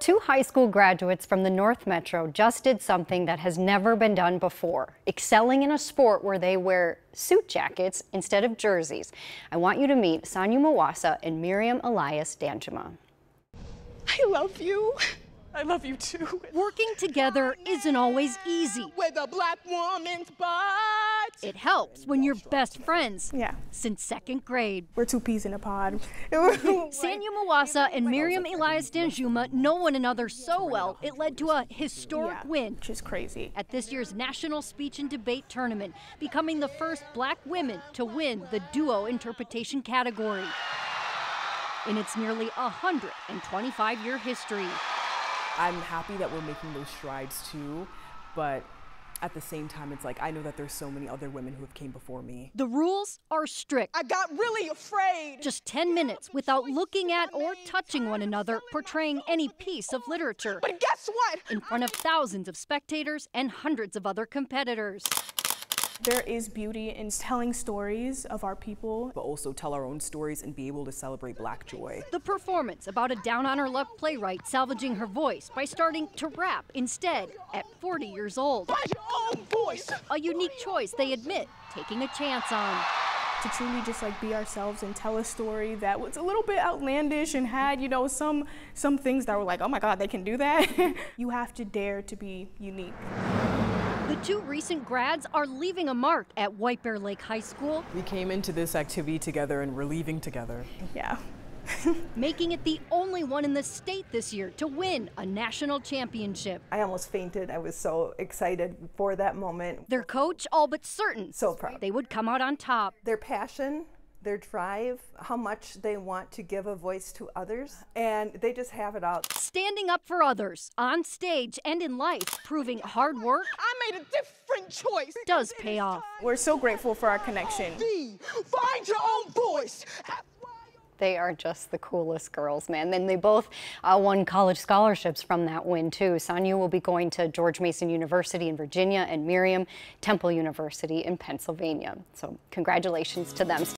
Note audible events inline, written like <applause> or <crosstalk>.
Two high school graduates from the North Metro just did something that has never been done before, excelling in a sport where they wear suit jackets instead of jerseys. I want you to meet Sanyu Mwassa and Mariam Elias Danjuma. I love you. I love you too. Working together isn't always easy. With a black woman's butt. It helps when you're best friends. Yeah. Since second grade. We're two peas in a pod. <laughs> Sanyu Mwassa and Mariam Elias Danjuma know one another so well, it led to a historic yeah, win. Which is crazy. At this year's National Speech and Debate Tournament, becoming the first black women to win the duo interpretation category in its nearly 125 year history. I'm happy that we're making those strides too, but at the same time, it's like I know that there's so many other women who have came before me. The rules are strict. I got really afraid. Just 10 minutes without looking at or touching one another, portraying any piece of literature. But guess what? In front of thousands of spectators and hundreds of other competitors. There is beauty in telling stories of our people, but also tell our own stories and be able to celebrate black joy. The performance about a down on her luck playwright salvaging her voice by starting to rap instead at 40 years old. Find your own voice. A unique choice, they admit, taking a chance on to truly just like be ourselves and tell a story that was a little bit outlandish and had you know some some things that were like oh my god they can do that <laughs> you have to dare to be unique the two recent grads are leaving a mark at White Bear Lake High School. We came into this activity together and we're leaving together. Yeah. <laughs> making it the only one in the state this year to win a national championship. I almost fainted. I was so excited for that moment. Their coach all but certain so proud they would come out on top. Their passion their drive, how much they want to give a voice to others, and they just have it out. Standing up for others on stage and in life, proving hard work. I made a different choice. Does pay off. We're so grateful for our connection. Find your own voice. They are just the coolest girls, man. And they both uh, won college scholarships from that win, too. Sanyu will be going to George Mason University in Virginia and Mariam Temple University in Pennsylvania. So congratulations to them.